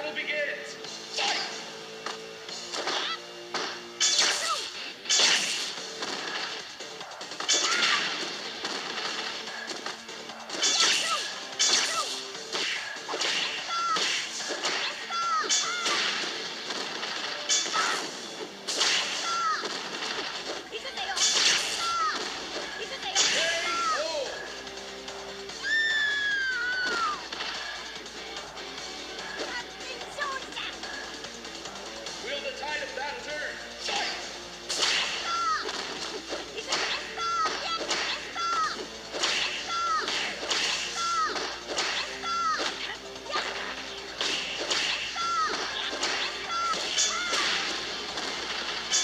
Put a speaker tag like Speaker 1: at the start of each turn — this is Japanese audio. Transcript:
Speaker 1: battle begins. you